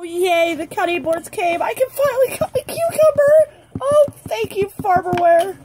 Oh, yay, the cutting boards came. I can finally cut my cucumber. Oh, thank you, Farberware.